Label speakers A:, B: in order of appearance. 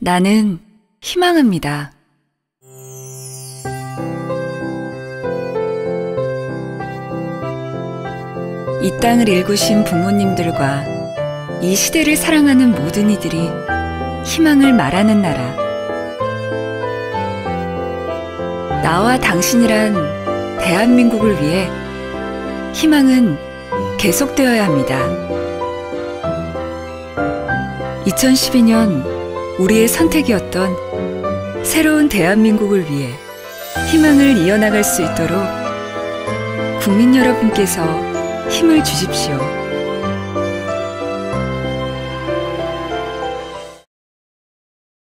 A: 나는 희망합니다. 이 땅을 일구신 부모님들과 이 시대를 사랑하는 모든 이들이 희망을 말하는 나라. 나와 당신이란 대한민국을 위해 희망은 계속되어야 합니다. 2012년 우리의 선택이었던 새로운 대한민국을 위해 희망을 이어나갈 수 있도록 국민 여러분께서 힘을 주십시오.